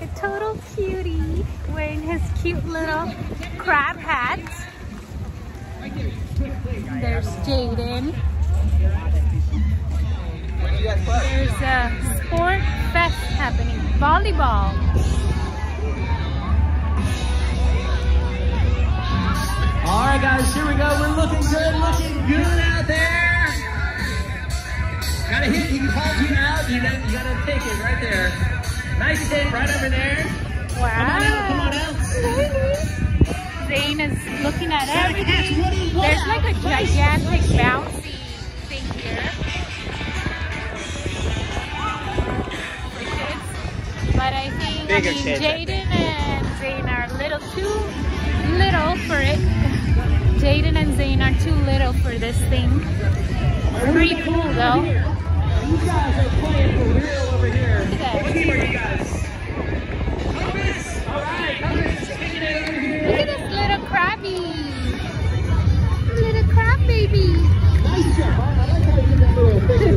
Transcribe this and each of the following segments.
a total cutie wearing his cute little crab hat. There's Jaden. There's a sport fest happening. Volleyball. All right, guys, here we go. We're looking good, looking good out there. Gotta hit, he calls you out, you gotta, you gotta take it right there. Nice hit right over there. Wow. Come on out, come on out. Zane is looking at everything. There's like a gigantic bouncy thing here. For kids. But I think Bigger I mean, Jaden and Zane are a little too little for it. Jaden and Zane are too little for this thing. Pretty cool though. You guys are playing for real over here. Look at that. What team are you guys? Compass. All right, Compass, taking it over here. Look at this little crabby. Little crab baby. Nice job. I like how you did that little thing.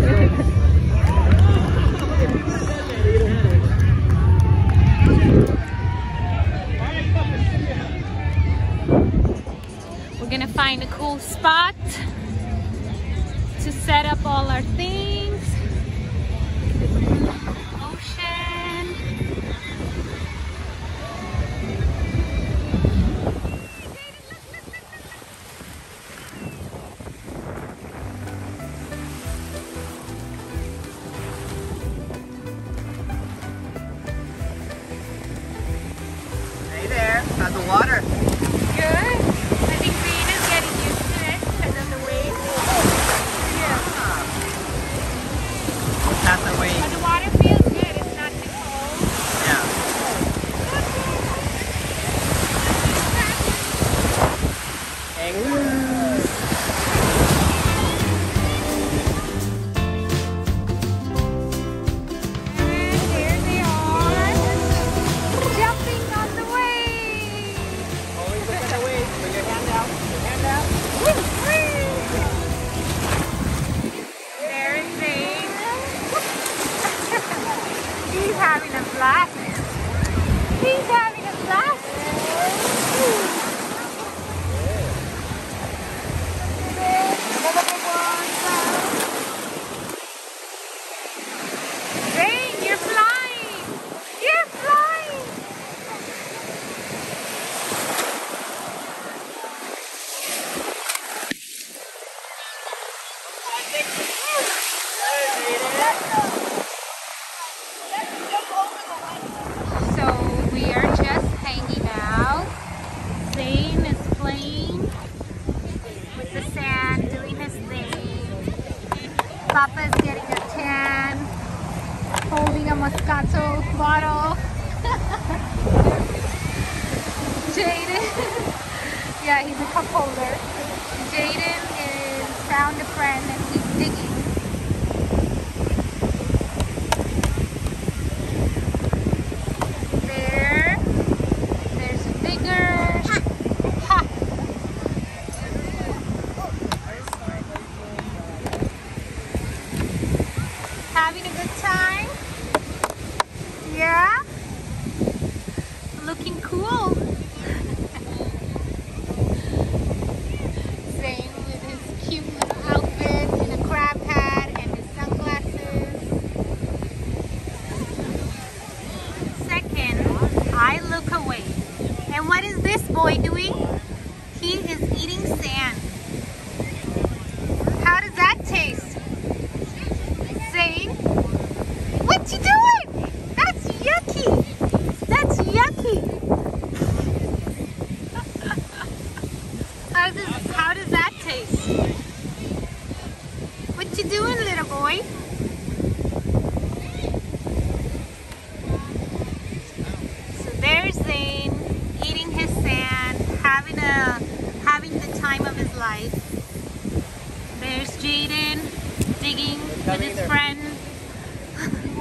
We're gonna find a cool spot to set up all our things. Water? A Moscato bottle. Jaden, yeah, he's a cup holder. Jaden is found a friend and he's digging.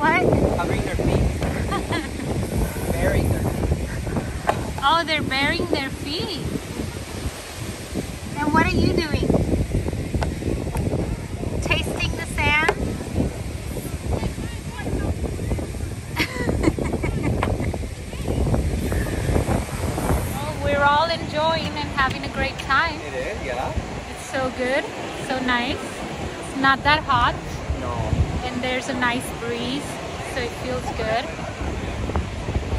What? Covering their feet. burying their feet. Oh, they're burying their feet. And what are you doing? Tasting the sand? oh, we're all enjoying and having a great time. It is, yeah. It's so good, so nice. It's not that hot and there's a nice breeze, so it feels good.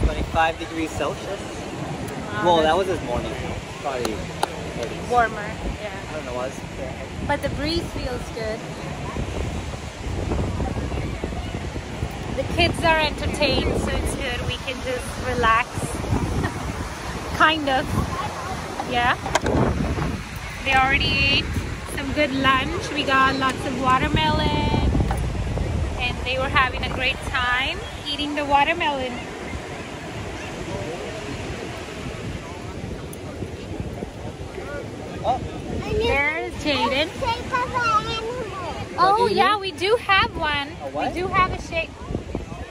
25 degrees Celsius. Wow, well, that was this morning. Probably 30. warmer, yeah. I don't know what. But the breeze feels good. The kids are entertained, so it's good. We can just relax. kind of. Yeah. They already ate some good lunch. We got lots of watermelon. And they were having a great time eating the watermelon. Oh, There's Jaden. Shape of an animal. Oh yeah, we do have one. We do have a shape.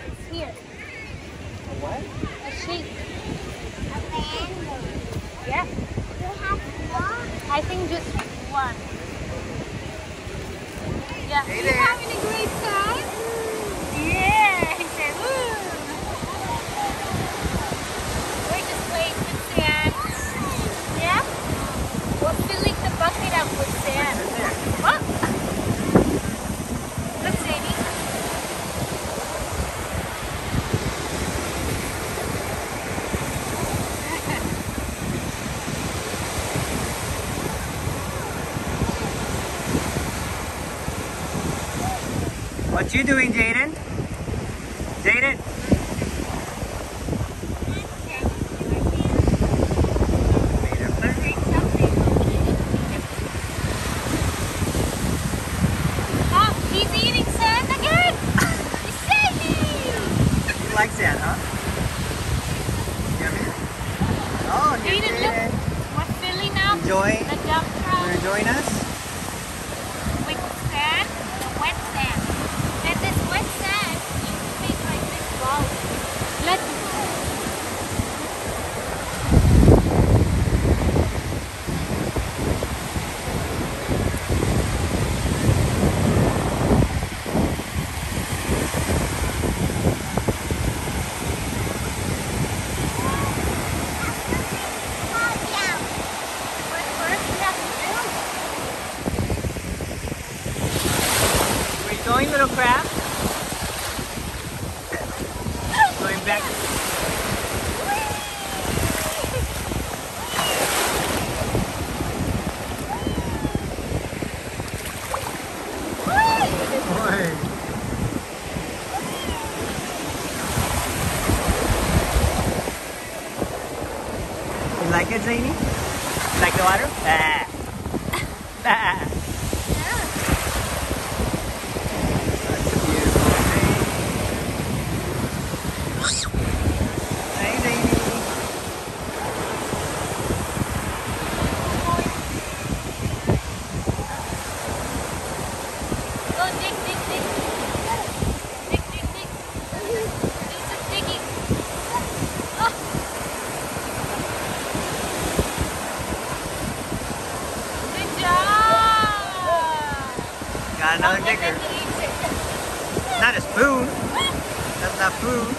It's here. what? A sheep. A bamboo. Yeah. We have one. I think just one. Yeah. Hey He's having a great time. Yeah. He said, woo. We're just playing with sand. Yeah. We're filling the bucket up with sand. What? Look, Sadie. What you doing, Jaden? Jaden? Oh, he's eating sand again. He's Sadie. You like sand, huh? Yummy. Oh, here's Jaden, look. Jaden. We're filling up Enjoying? the dump You truck enjoying us? with sand, the wet sand. And this wet sand you can make like this ball. Let's what first we have to do. We're enjoying little crab. Going back. Boy. You like it, Zany? Like the water? Ah. Ah. Such a beautiful thing. Hey, Zany. Go dig, dig, dig. Dig, dig, dig. Do some digging. Oh. Good job. Got another Don't let digger. them eat a spoon. That's not food.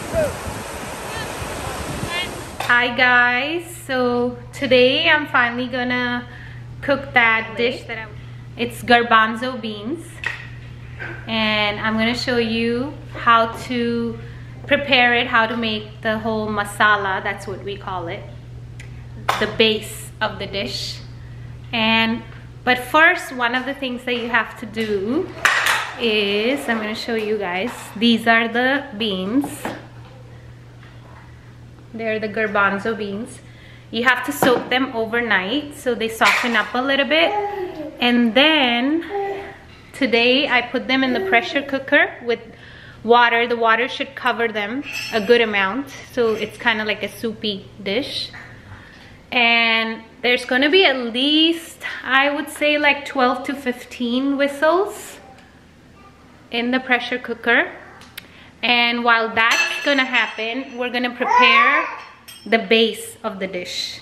Hi guys, so today I'm finally gonna cook that dish that I it's garbanzo beans and I'm gonna show you how to prepare it, how to make the whole masala, that's what we call it, the base of the dish. And but first, one of the things that you have to do is I'm gonna show you guys. These are the beans. They're the garbanzo beans. You have to soak them overnight so they soften up a little bit. And then today I put them in the pressure cooker with water. The water should cover them a good amount. So it's kind of like a soupy dish. And there's gonna be at least, I would say like 12 to 15 whistles in the pressure cooker. And while that's gonna happen, we're gonna prepare the base of the dish.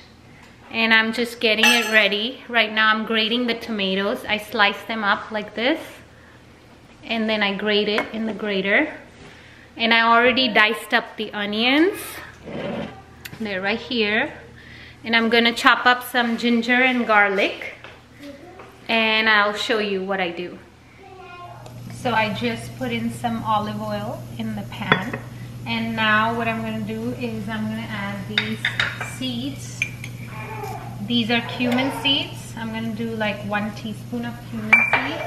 And I'm just getting it ready. Right now I'm grating the tomatoes. I slice them up like this. And then I grate it in the grater. And I already diced up the onions. They're right here. And I'm gonna chop up some ginger and garlic and I'll show you what I do. So I just put in some olive oil in the pan. And now what I'm gonna do is I'm gonna add these seeds. These are cumin seeds. I'm gonna do like one teaspoon of cumin seeds.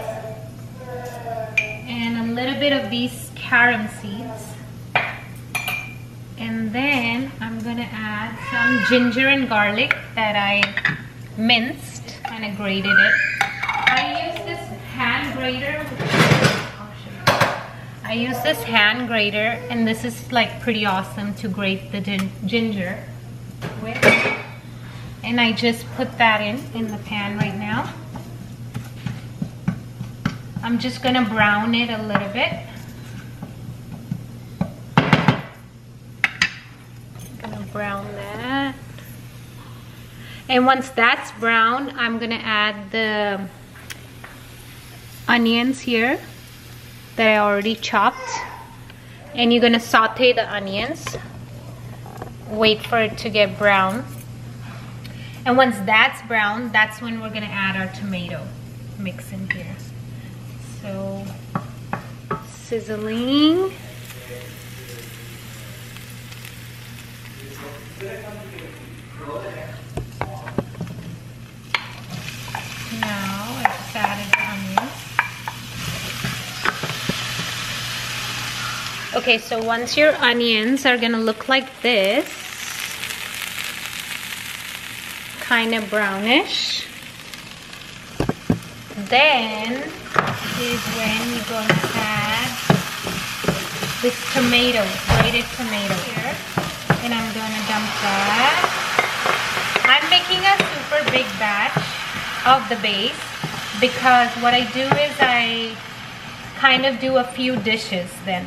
And a little bit of these carom seeds. And then I'm gonna add some ginger and garlic that I minced, kind of grated it. I use this hand grater. I use this hand grater and this is like pretty awesome to grate the gin ginger with. And I just put that in, in the pan right now. I'm just gonna brown it a little bit. Gonna brown that. And once that's brown, I'm gonna add the onions here that I already chopped. And you're gonna saute the onions. Wait for it to get brown. And once that's brown, that's when we're gonna add our tomato mix in here. So, sizzling. Now, I just added the onions. Okay, so once your onions are gonna look like this, kind of brownish, then is when you're to add this tomato, grated tomato here. And I'm gonna dump that. I'm making a super big batch of the base because what I do is I kind of do a few dishes then.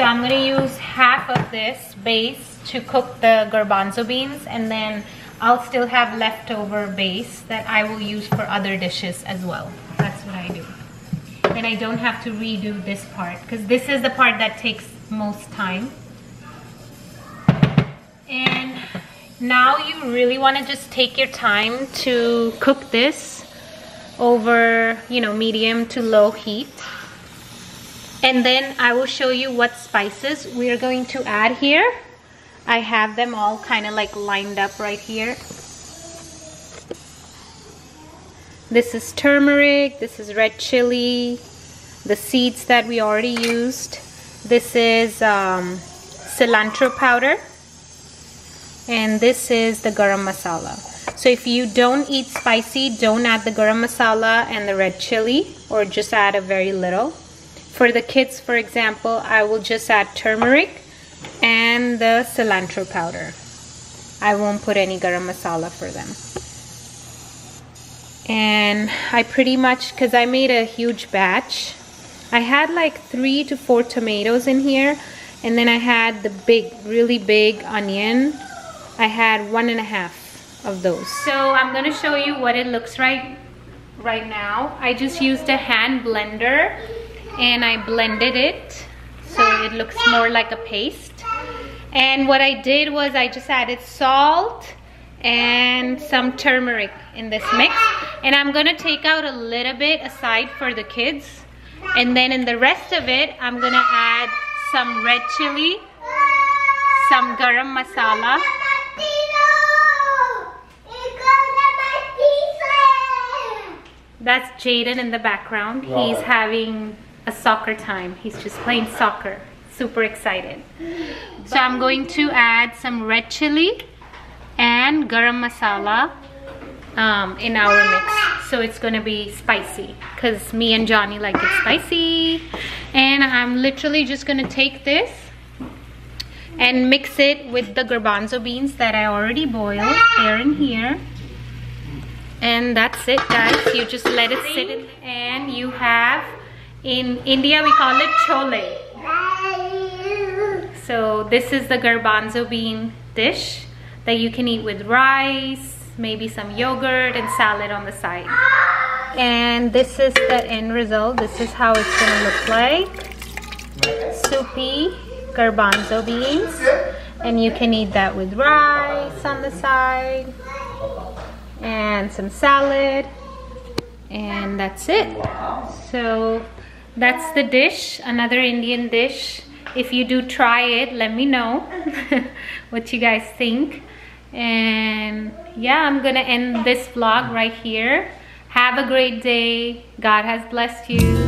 So I'm gonna use half of this base to cook the garbanzo beans and then I'll still have leftover base that I will use for other dishes as well. That's what I do. And I don't have to redo this part because this is the part that takes most time. And now you really want to just take your time to cook this over, you know, medium to low heat. And then I will show you what spices we are going to add here. I have them all kind of like lined up right here. This is turmeric, this is red chili, the seeds that we already used. This is um, cilantro powder. And this is the garam masala. So if you don't eat spicy, don't add the garam masala and the red chili or just add a very little. For the kids, for example, I will just add turmeric and the cilantro powder. I won't put any garam masala for them. And I pretty much, because I made a huge batch, I had like three to four tomatoes in here. And then I had the big, really big onion. I had one and a half of those. So I'm gonna show you what it looks like right now. I just used a hand blender and I blended it so it looks more like a paste. And what I did was I just added salt and some turmeric in this mix. And I'm gonna take out a little bit aside for the kids. And then in the rest of it, I'm gonna add some red chili, some garam masala, That's Jaden in the background. He's having a soccer time. He's just playing soccer. Super excited. So I'm going to add some red chili and garam masala um, in our mix. So it's gonna be spicy because me and Johnny like it spicy. And I'm literally just gonna take this and mix it with the garbanzo beans that I already boiled. They're in here and that's it guys you just let it sit and you have in India we call it chole. So this is the garbanzo bean dish that you can eat with rice maybe some yogurt and salad on the side. And this is the end result. This is how it's gonna look like. Soupy garbanzo beans. And you can eat that with rice on the side and some salad. And that's it. So that's the dish another indian dish. If you do try it let me know what you guys think. And yeah i'm gonna end this vlog right here. Have a great day. God has blessed you